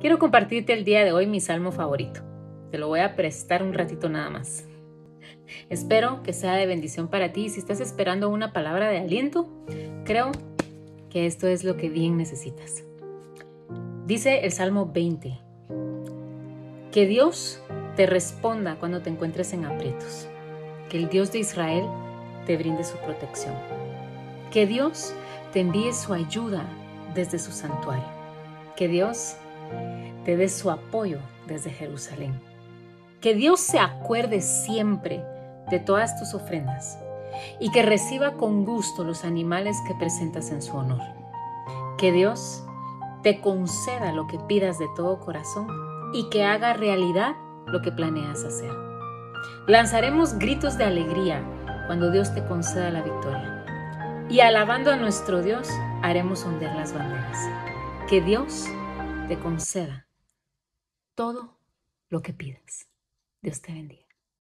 Quiero compartirte el día de hoy mi salmo favorito. Te lo voy a prestar un ratito nada más. Espero que sea de bendición para ti si estás esperando una palabra de aliento, creo que esto es lo que bien necesitas. Dice el Salmo 20, que Dios te responda cuando te encuentres en aprietos, que el Dios de Israel te brinde su protección, que Dios te envíe su ayuda desde su santuario, que Dios te dé su apoyo desde Jerusalén. Que Dios se acuerde siempre de todas tus ofrendas y que reciba con gusto los animales que presentas en su honor. Que Dios te conceda lo que pidas de todo corazón y que haga realidad lo que planeas hacer. Lanzaremos gritos de alegría cuando Dios te conceda la victoria. Y alabando a nuestro Dios, haremos ondear las banderas. Que Dios te conceda todo lo que pidas. Dios te bendiga.